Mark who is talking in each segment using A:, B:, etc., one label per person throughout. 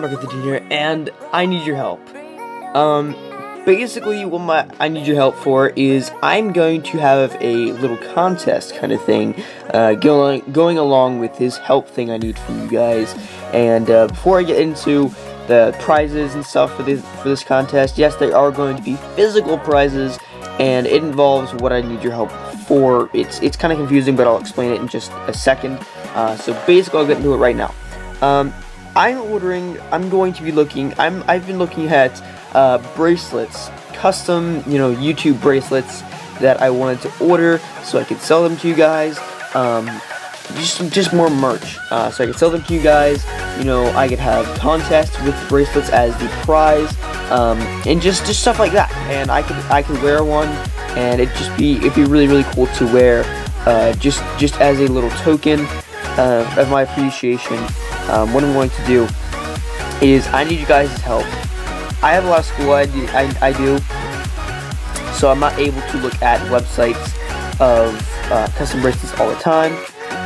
A: Market the Junior, and I need your help. Um, basically, what my I need your help for is I'm going to have a little contest kind of thing, uh, going going along with this help thing I need from you guys. And uh, before I get into the prizes and stuff for this for this contest, yes, there are going to be physical prizes, and it involves what I need your help for. It's it's kind of confusing, but I'll explain it in just a second. Uh, so basically, I'll get into it right now. Um, I'm ordering, I'm going to be looking, I'm, I've been looking at uh, bracelets, custom, you know, YouTube bracelets that I wanted to order so I could sell them to you guys. Um, just, just more merch, uh, so I could sell them to you guys. You know, I could have contests with bracelets as the prize, um, and just, just stuff like that. And I could, I could wear one, and it'd just be, it'd be really, really cool to wear, uh, just, just as a little token uh, of my appreciation um, what I'm going to do is I need you guys' help. I have a lot of school I do, I, I do so I'm not able to look at websites of uh, custom bracelets all the time.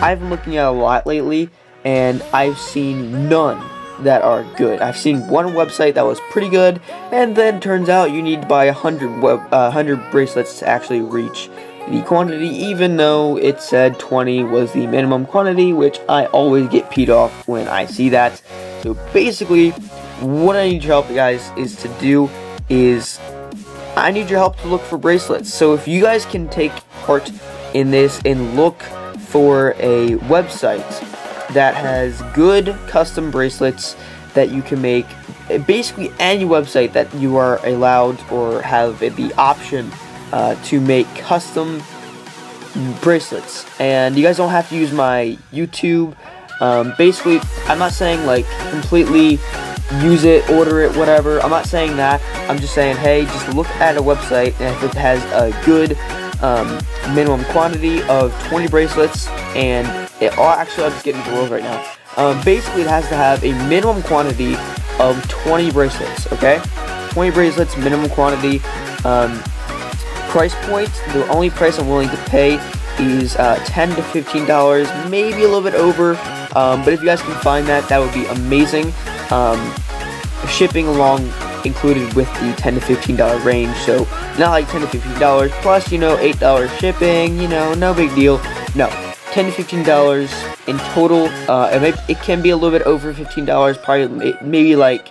A: I've been looking at a lot lately, and I've seen none that are good. I've seen one website that was pretty good, and then turns out you need to buy a hundred web, uh, hundred bracelets to actually reach the quantity, even though it said 20 was the minimum quantity, which I always get peed off when I see that. So basically, what I need your help, guys, is to do is I need your help to look for bracelets. So if you guys can take part in this and look for a website that has good custom bracelets that you can make, basically any website that you are allowed or have the option uh, to make custom bracelets. And you guys don't have to use my YouTube. Um, basically, I'm not saying like completely use it, order it, whatever. I'm not saying that. I'm just saying, hey, just look at a website and if it has a good um, minimum quantity of 20 bracelets and it, oh, actually, I'll just get into the rules right now. Um, basically, it has to have a minimum quantity of 20 bracelets, okay? 20 bracelets, minimum quantity. Um, price point, the only price I'm willing to pay is uh, 10 to $15, maybe a little bit over, um, but if you guys can find that, that would be amazing. Um, shipping along included with the 10 to $15 range, so not like 10 to $15 plus, you know, $8 shipping, you know, no big deal. No, 10 to $15 in total. Uh, it, it can be a little bit over $15, probably maybe like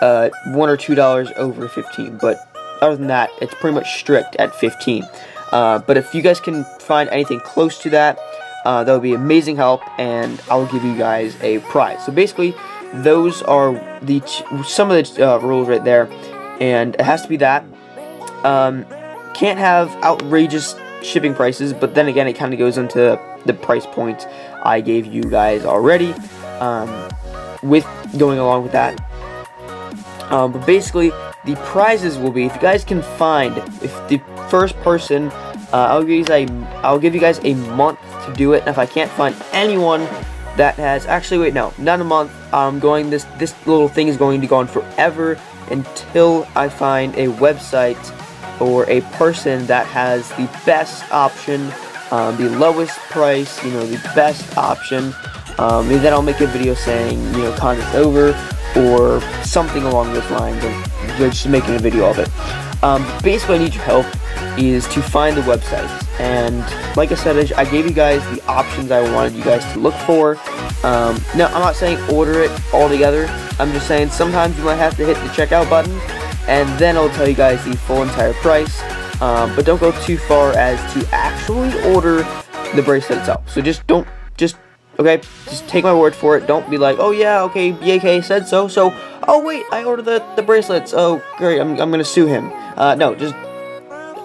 A: uh, one or two dollars over 15, but other than that, it's pretty much strict at 15. Uh, but if you guys can find anything close to that, uh, that would be amazing help, and I'll give you guys a prize. So basically, those are the some of the uh, rules right there, and it has to be that. Um, can't have outrageous shipping prices, but then again, it kind of goes into the price point I gave you guys already. Um, with going along with that, um, but basically, the prizes will be if you guys can find if the first person uh, I'll give you guys a I'll give you guys a month to do it. And if I can't find anyone that has actually wait no not a month. I'm going this this little thing is going to go on forever until I find a website or a person that has the best option um, the lowest price you know the best option. Um, and then I'll make a video saying you know contest over or something along those lines of just making a video of it. Um, basically, I need your help is to find the website. And like I said, I gave you guys the options I wanted you guys to look for. Um, now, I'm not saying order it all together. I'm just saying sometimes you might have to hit the checkout button, and then I'll tell you guys the full entire price. Um, but don't go too far as to actually order the bracelet itself. So just don't, just Okay, just take my word for it. Don't be like, oh yeah, okay, BAK said so, so, oh wait, I ordered the, the bracelets. Oh, great, I'm, I'm gonna sue him. Uh, no, just,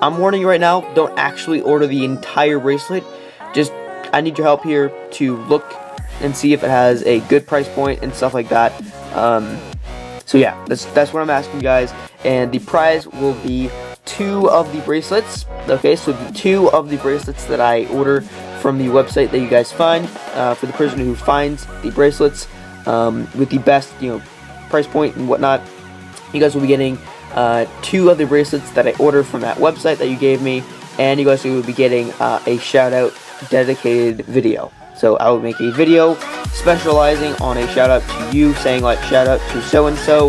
A: I'm warning you right now, don't actually order the entire bracelet. Just, I need your help here to look and see if it has a good price point and stuff like that. Um, so yeah, that's, that's what I'm asking you guys. And the prize will be two of the bracelets. Okay, so two of the bracelets that I order from the website that you guys find uh, for the person who finds the bracelets um, with the best, you know, price point and whatnot. You guys will be getting uh, two of the bracelets that I ordered from that website that you gave me, and you guys will be getting uh, a shout out dedicated video. So I will make a video specializing on a shout out to you, saying like shout out to so and so.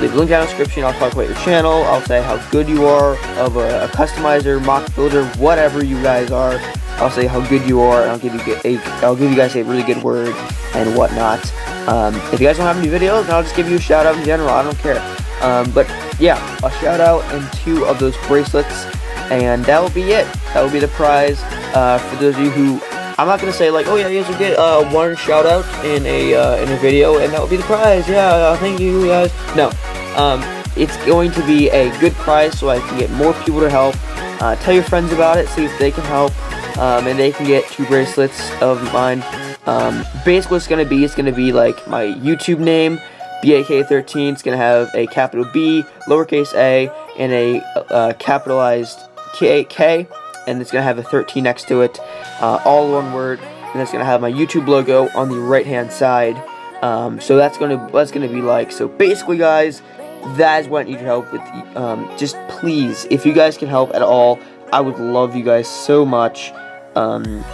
A: Leave a link down in the description. I'll talk about your channel. I'll say how good you are of a, a customizer, MOC builder, whatever you guys are. I'll say how good you are, and I'll give you a, I'll give you guys a really good word and whatnot. Um, if you guys don't have any videos, I'll just give you a shout out in general. I don't care. Um, but yeah, a shout out and two of those bracelets, and that will be it. That will be the prize uh, for those of you who. I'm not gonna say like, oh yeah, you guys will get uh, one shout out in a uh, in a video, and that will be the prize. Yeah, uh, thank you guys. No, um, it's going to be a good prize, so I can get more people to help. Uh, tell your friends about it, see if they can help um, and they can get two bracelets of mine. Um, basically, what's gonna be, it's gonna be like my YouTube name, BAK13. It's gonna have a capital B, lowercase a, and a uh, capitalized K, K, and it's gonna have a 13 next to it, uh, all one word. And it's gonna have my YouTube logo on the right hand side. Um, so that's gonna that's gonna be like. So basically, guys, that is what I need your help with. Um, just please, if you guys can help at all, I would love you guys so much. Um,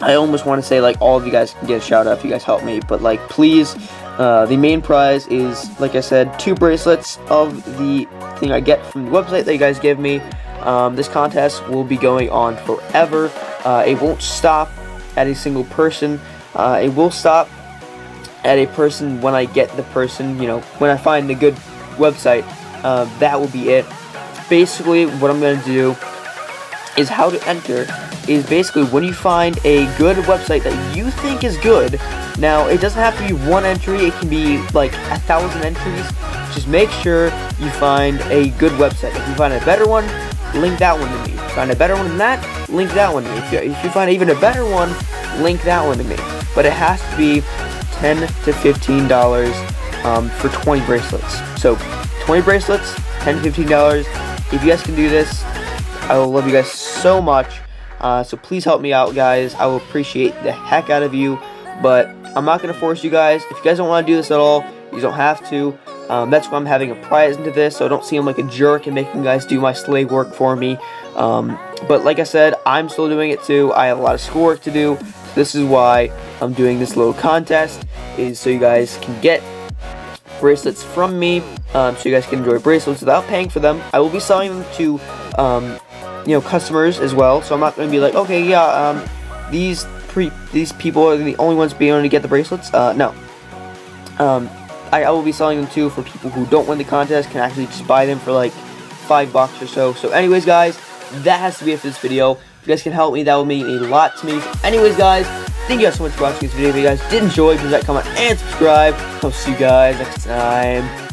A: I almost want to say like all of you guys can get a shout out if you guys help me, but like please, uh, the main prize is like I said, two bracelets of the thing I get from the website that you guys give me. Um, this contest will be going on forever. Uh, it won't stop at a single person. Uh, it will stop at a person when I get the person. You know, when I find the good website. Uh, that will be it. Basically, what I'm gonna do is how to enter is basically when you find a good website that you think is good. Now, it doesn't have to be one entry, it can be like a thousand entries. Just make sure you find a good website. If you find a better one, link that one to me. Find a better one than that, link that one to me. If you, if you find even a better one, link that one to me. But it has to be 10 to $15 um, for 20 bracelets. So, 20 bracelets, 10 to $15. If you guys can do this, I will love you guys so much. Uh, so please help me out, guys. I will appreciate the heck out of you. But I'm not going to force you guys. If you guys don't want to do this at all, you don't have to. Um, that's why I'm having a prize into this, so I don't seem like a jerk and making guys do my slave work for me. Um, but like I said, I'm still doing it too. I have a lot of schoolwork to do. This is why I'm doing this little contest, is so you guys can get bracelets from me, um, so you guys can enjoy bracelets without paying for them. I will be selling them to um, you know customers as well. So I'm not going to be like, okay, yeah, um, these pre these people are the only ones being able to get the bracelets. Uh, no. Um, I, I will be selling them too for people who don't win the contest can actually just buy them for like five bucks or so. So, anyways, guys, that has to be it for this video. If you guys can help me, that would mean a lot to me. anyways, guys, thank you guys so much for watching this video. If you guys did enjoy, please like, comment, and subscribe. I'll see you guys next time.